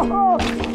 Oh!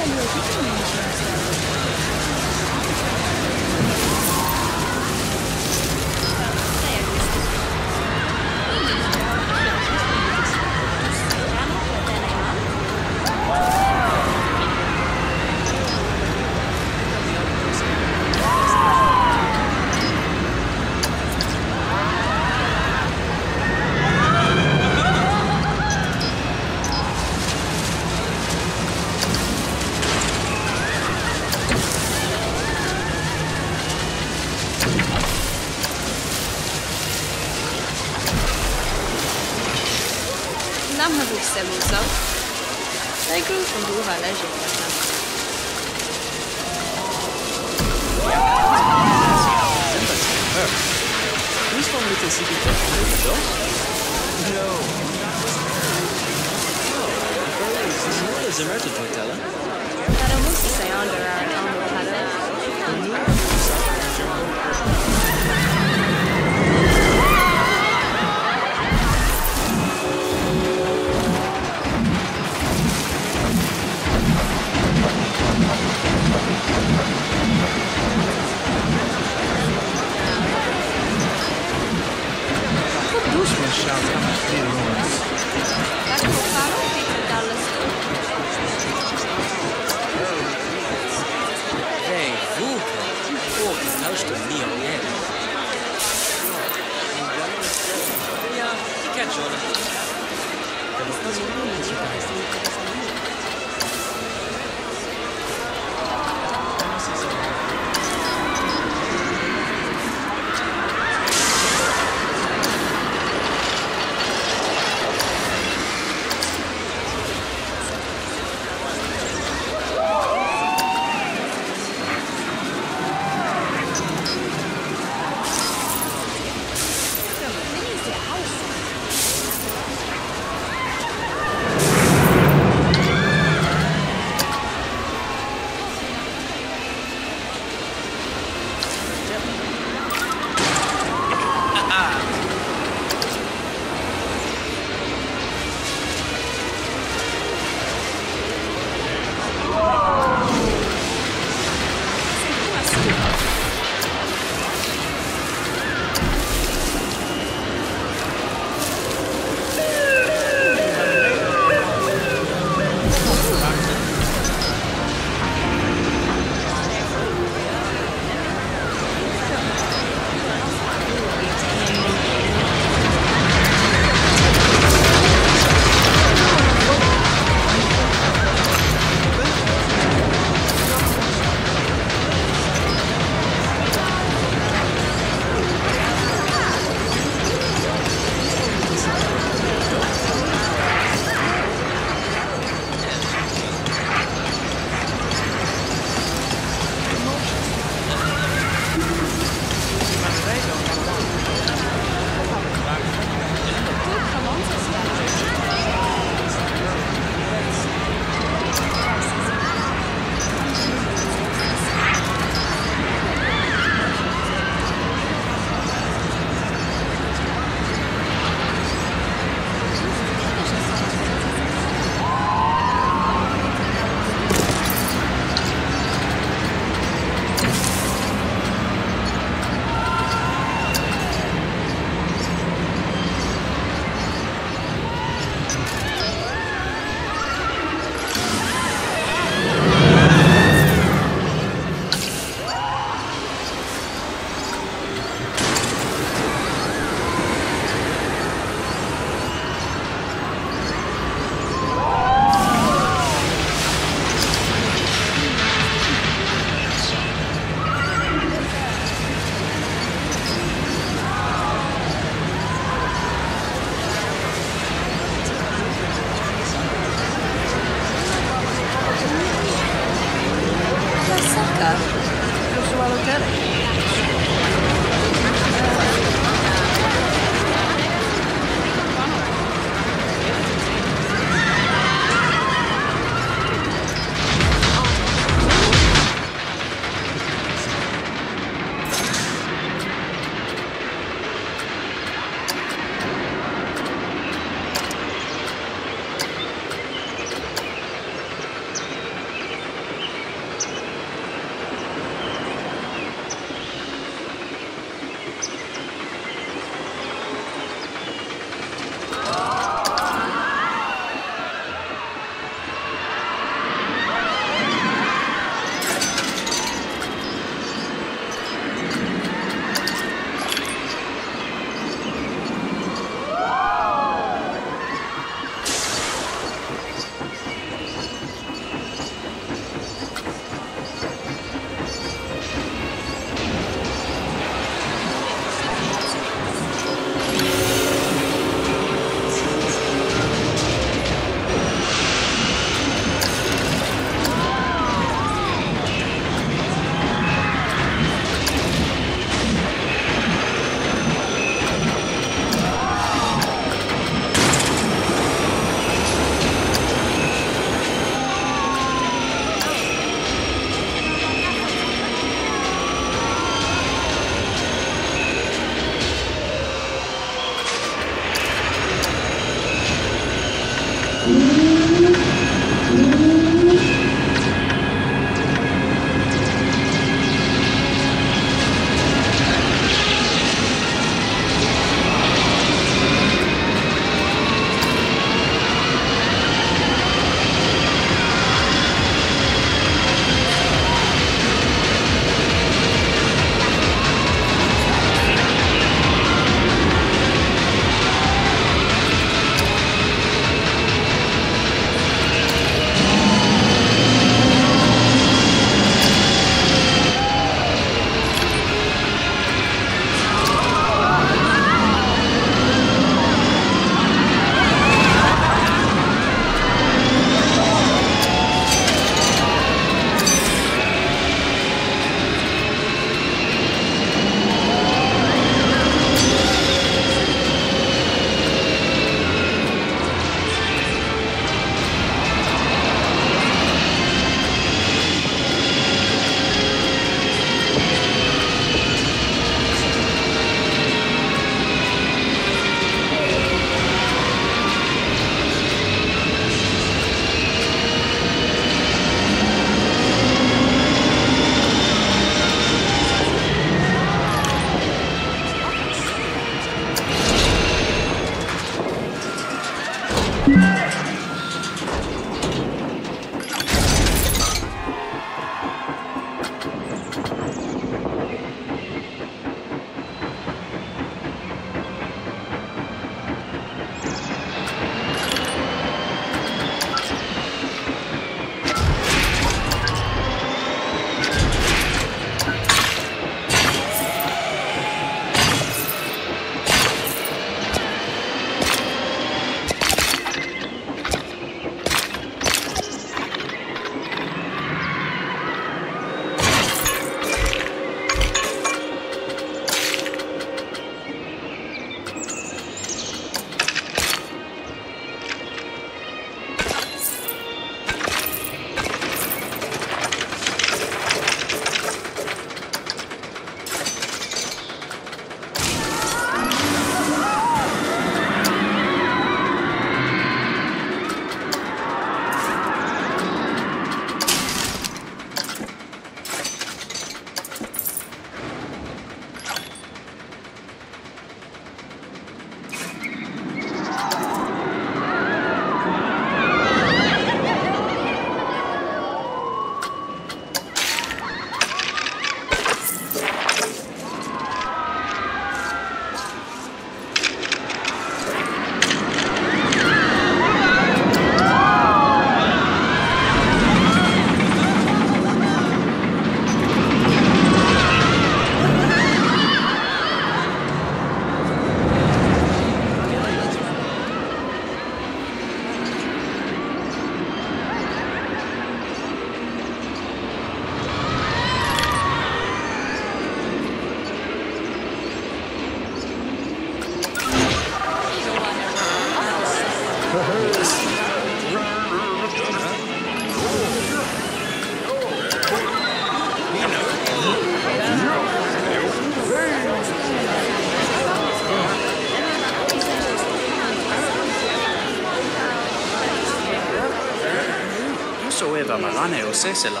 Se se la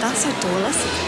That's a